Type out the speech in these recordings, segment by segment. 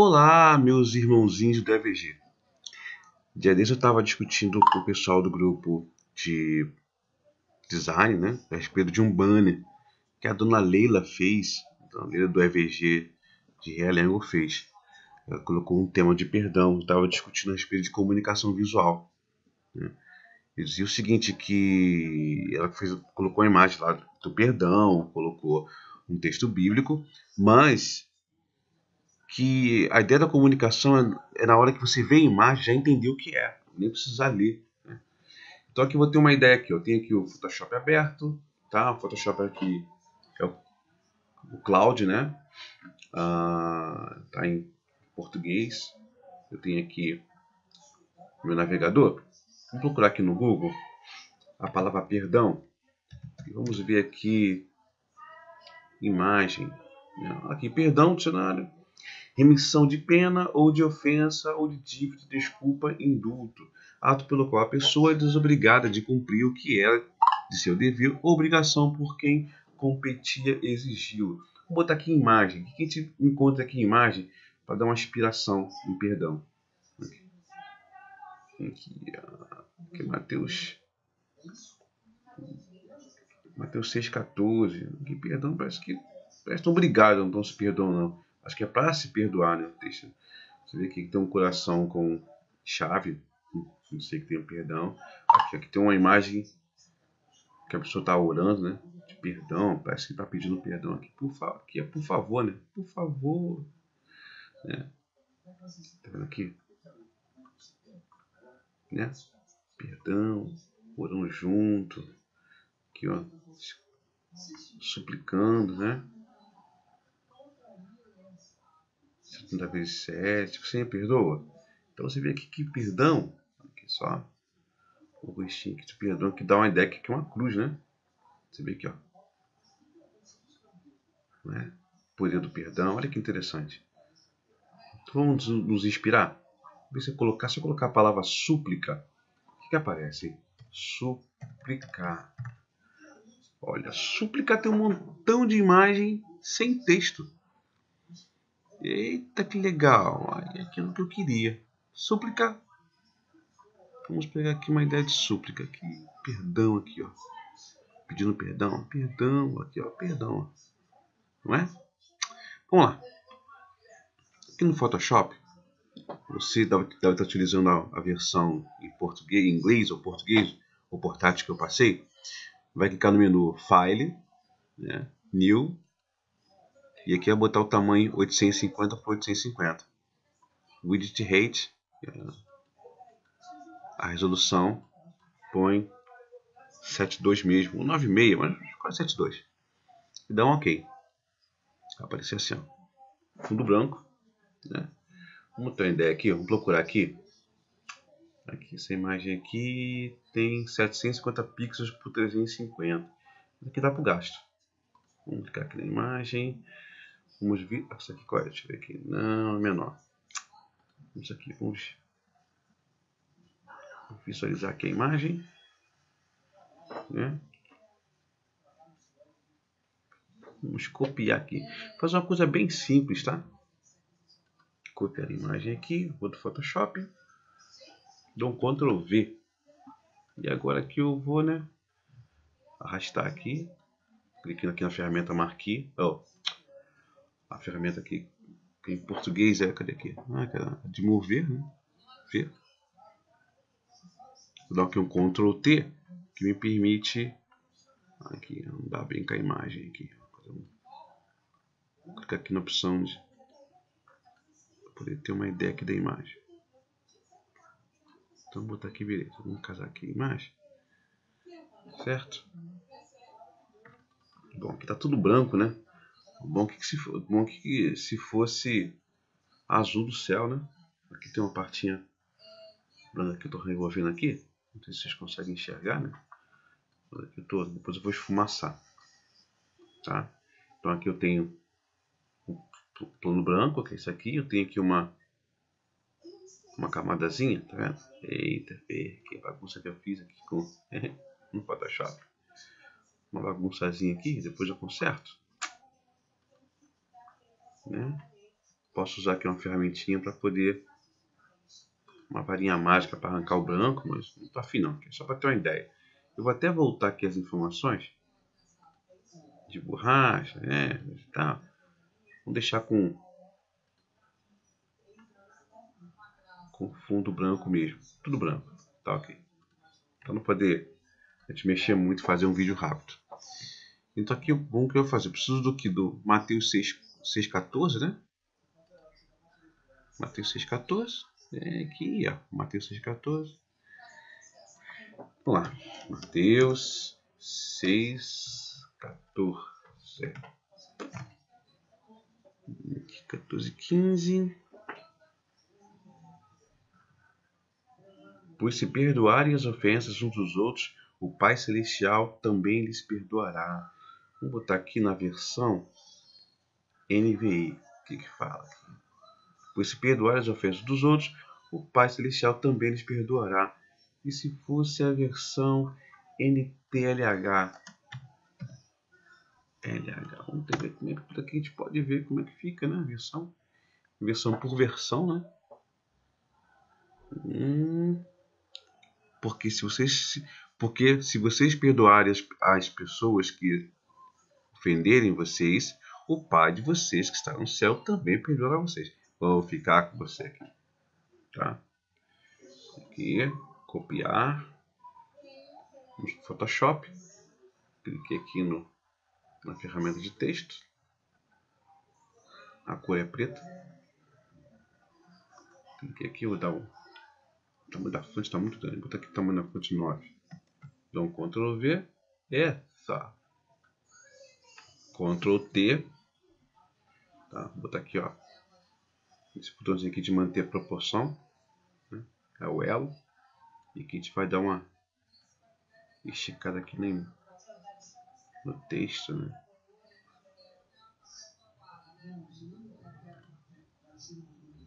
Olá, meus irmãozinhos do EVG. Dia desses eu estava discutindo com o pessoal do grupo de design, né, a respeito de um banner que a dona Leila fez, a dona Leila do EVG de Realengo fez. Ela colocou um tema de perdão, estava discutindo a respeito de comunicação visual. Né. E dizia o seguinte, que ela fez, colocou a imagem lá do perdão, colocou um texto bíblico, mas que a ideia da comunicação é, é, na hora que você vê a imagem, já entendeu o que é, nem precisar ler. Né? Então aqui eu vou ter uma ideia aqui, eu tenho aqui o Photoshop aberto, tá? O Photoshop aqui é o, o Cloud, né? Ah, tá em português. Eu tenho aqui meu navegador. Vamos procurar aqui no Google a palavra perdão e vamos ver aqui imagem. Né? Aqui perdão dicionário remissão de pena ou de ofensa ou de dívida, desculpa, indulto, ato pelo qual a pessoa é desobrigada de cumprir o que é de seu dever obrigação por quem competia exigiu. Vou botar aqui imagem. O que a gente encontra aqui em imagem para dar uma inspiração em perdão? Aqui, aqui, aqui Mateus Mateus 6,14. Que perdão parece que parece tão obrigado, não tão se perdão não. Acho que é para se perdoar, né? Deixa, você vê aqui que tem um coração com chave. Não sei que tem perdão. Aqui, aqui tem uma imagem que a pessoa está orando, né? De perdão. Parece que está pedindo perdão aqui. Por favor, aqui é por favor, né? Por favor. Né? Tá vendo aqui? Né? Perdão. Orando junto. Aqui, ó. Suplicando, né? 70 vezes 7, você me perdoa? Então você vê aqui que perdão, aqui só o rostinho aqui de perdão, que dá uma ideia que é uma cruz, né? Você vê aqui, ó. Né? Poder do perdão, olha que interessante. Então vamos nos inspirar. Se eu colocar, se eu colocar a palavra súplica, o que, que aparece? Suplicar. Olha, súplica tem um montão de imagem sem texto. Eita, que legal! É aquilo que eu queria. Súplica. Vamos pegar aqui uma ideia de súplica. Aqui, perdão aqui, ó. Pedindo perdão. Perdão, aqui, ó. Perdão. Não é? Vamos lá. Aqui no Photoshop, você deve, estar utilizando a, a, versão em português, em inglês ou português, o portátil que eu passei. Vai clicar no menu File, né? New, e aqui é botar o tamanho 850 por 850. Widget é a resolução, põe 7.2 mesmo, 9.6, mas quase 7.2. E dá um OK. Vai aparecer assim, ó. fundo branco. Né? Vamos ter uma ideia aqui, vamos procurar aqui. Aqui, essa imagem aqui tem 750 pixels por 350. Aqui dá para o gasto. Vamos clicar aqui na imagem. Vamos ver. Isso aqui qual é? Deixa eu ver aqui. Não, é menor. Isso aqui. Vamos visualizar aqui a imagem. Né? Vamos copiar aqui. Fazer uma coisa bem simples, tá? Copiar a imagem aqui. Vou do Photoshop. Dou um Ctrl V. E agora aqui eu vou, né? Arrastar aqui. Clicando aqui na ferramenta Marquee. Oh, ferramenta aqui em português é, cadê aqui? Ah, de mover, né? Ver. Vou dar aqui um Ctrl T que me permite aqui andar bem com a imagem aqui. Vou clicar aqui na opção de poder ter uma ideia aqui da imagem. Então vou botar aqui beleza. Vamos casar aqui a imagem. Certo? Bom, aqui tá tudo branco, né? Bom que, se, bom que se fosse azul do céu, né? Aqui tem uma partinha branca que eu estou removendo aqui. Não sei se vocês conseguem enxergar, né? Aqui eu tô, depois eu vou esfumaçar. Tá? Então aqui eu tenho o plano branco, que é isso aqui. Eu tenho aqui uma uma camadazinha, tá vendo? Eita, que bagunça que eu fiz aqui com no Photoshop. Uma bagunçazinha aqui, depois eu conserto. Né? Posso usar aqui uma ferramentinha para poder uma varinha mágica para arrancar o branco, mas não estou afim não, é só para ter uma ideia. Eu vou até voltar aqui as informações de borracha, né, tá. Vamos deixar com com fundo branco mesmo, tudo branco, tá ok. Para não poder mexer muito fazer um vídeo rápido. Então aqui o bom que eu vou fazer, eu preciso do que? Do Mateus 6, 6,14, né? Mateus 6,14. É aqui, ó. Mateus 6,14. Vamos lá. Mateus 6,14. 14, 15. Pois se perdoarem as ofensas uns dos outros, o Pai Celestial também lhes perdoará. Vamos botar aqui na versão NVI. O que, que fala aqui? Pois se perdoarem as ofensas dos outros, o Pai Celestial também lhes perdoará. E se fosse a versão NTLH? LH. Vamos ver como é que a gente pode ver como é que fica, né? Versão. Versão por versão, né? Hum, porque se vocês porque se vocês perdoarem as, as pessoas que ofenderem vocês, o Pai de vocês que está no céu também perdoará vocês. Vou ficar com você aqui. Tá? Aqui, copiar. Vamos no Photoshop. Cliquei aqui no, na ferramenta de texto. A cor é preta. Cliquei aqui, vou dar o, o tamanho da fonte está muito grande. Vou botar aqui o tamanho da fonte 9. Dou um Ctrl V. Essa. Ctrl T. Tá? Vou botar aqui, ó. Esse botãozinho aqui de manter a proporção. Né? É o elo. E aqui a gente vai dar uma esticada aqui nem no texto, né?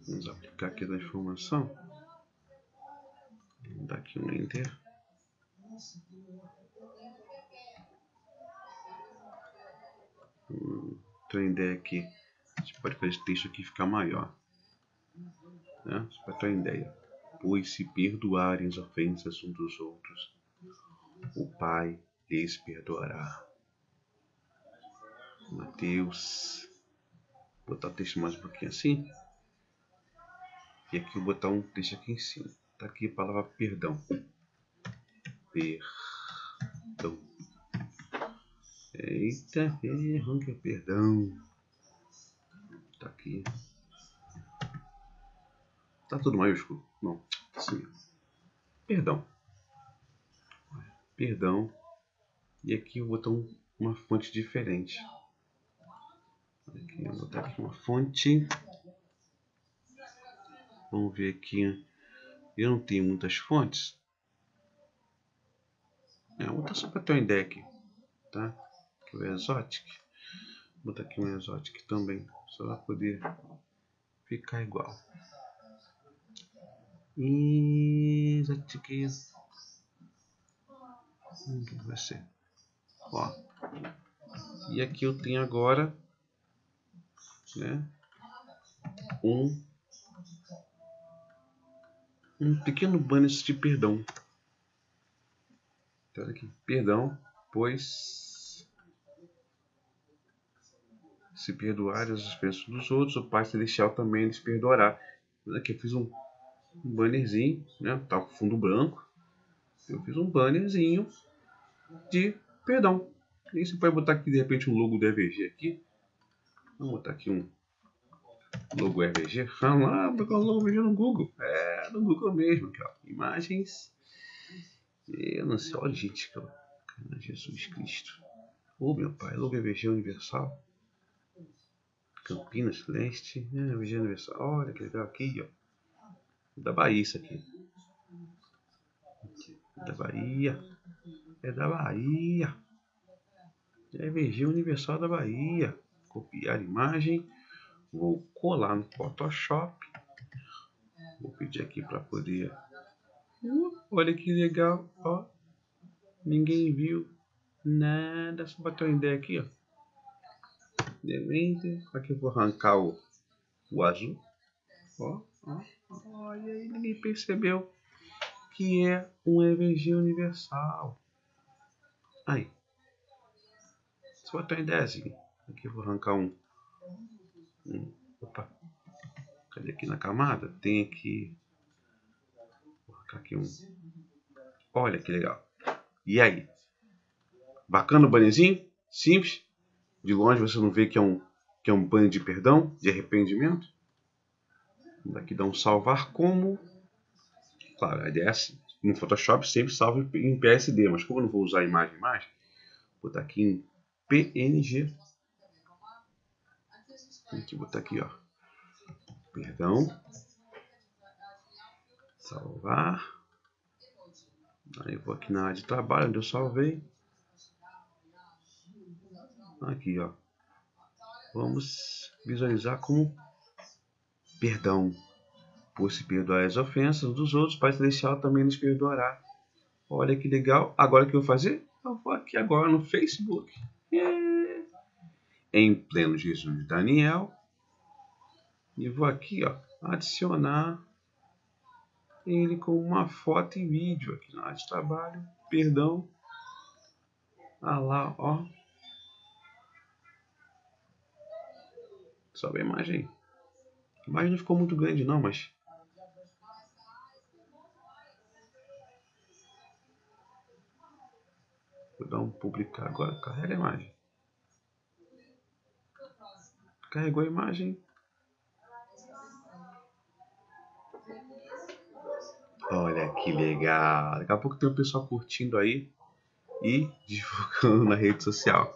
Vamos aplicar aqui da informação. Vou dar aqui um enter. Hum, tem uma ideia aqui. A gente pode fazer esse texto aqui ficar maior. Né? Só para ter uma ideia. Pois se perdoarem as ofensas uns dos outros, o Pai lhes perdoará. Mateus. Vou botar o texto mais um pouquinho assim. E aqui eu vou botar um texto aqui em cima. Tá aqui a palavra perdão. Perdão. Eita, arranca perdão. Tá aqui. Tá tudo maiúsculo? Não. Sim. Perdão. Perdão. E aqui eu vou botar um, uma fonte diferente. Aqui, eu vou botar aqui uma fonte. Vamos ver aqui. Eu não tenho muitas fontes. É, vou botar só para ter uma ideia aqui. Tá? Aqui o Exotic. Vou botar aqui um Exotic também. Só para poder ficar igual. Exotic. Hum, que vai ser? Ó. E aqui eu tenho agora né, um um pequeno banner de perdão. Então, aqui, perdão, pois se perdoarem as ofensas dos outros, o Pai Celestial também lhes perdoará. Aqui eu fiz um, um bannerzinho, né? Tá com fundo branco. Eu fiz um bannerzinho de perdão. E você pode botar aqui de repente um logo do EVG aqui. Vamos botar aqui um logo RVG. Vamos lá, botar o logo RVG no Google. É, no Google mesmo, aqui, ó. Imagens. Eu não sei, olha gente, ó. Jesus Cristo. Ô oh, meu pai, logo RVG Universal. Campinas Leste, é, RVG Universal. Olha que legal aqui, ó. Da Bahia isso aqui. Da Bahia. É da Bahia. É RVG Universal da Bahia. Copiar imagem. Vou colar no Photoshop. Vou pedir aqui para poder. Uh, olha que legal, ó. Ninguém viu nada. Só bater uma ideia aqui, ó. Deu enter. Aqui eu vou arrancar o, o azul. Ó, ó, ó, e aí ninguém percebeu que é um EVG universal. Aí. Só botar uma ideiazinha. Aqui eu vou arrancar um, um. Opa. Cadê aqui na camada? Tem aqui. Vou arrancar aqui um. Olha que legal. E aí? Bacana o bannerzinho? Simples? De longe você não vê que é um, que é um banner de perdão, de arrependimento? Aqui dá um salvar como. Claro, a ideia é assim. No Photoshop sempre salvo em PSD, mas como eu não vou usar a imagem mais, vou botar aqui em PNG. Aqui, botar aqui, ó. Perdão. Salvar. Aí vou aqui na área de trabalho, onde eu salvei. Aqui, ó. Vamos visualizar como perdão. Por se perdoar as ofensas dos outros, Pai Celestial também nos perdoará. Olha que legal. Agora o que eu vou fazer? Eu vou aqui agora no Facebook. É. Em pleno Jesus Daniel. E vou aqui, ó, adicionar ele com uma foto e vídeo aqui na área de trabalho. Perdão. Ah lá, ó. Sobe a imagem. A imagem não ficou muito grande não, mas... Vou dar um publicar agora. Carrega a imagem. Carregou a imagem. Olha que legal. Daqui a pouco tem o pessoal curtindo aí e divulgando na rede social.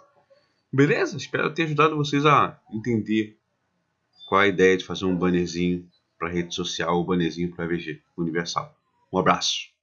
Beleza? Espero ter ajudado vocês a entender qual a ideia de fazer um bannerzinho para rede social ou bannerzinho para VG Universal. Um abraço.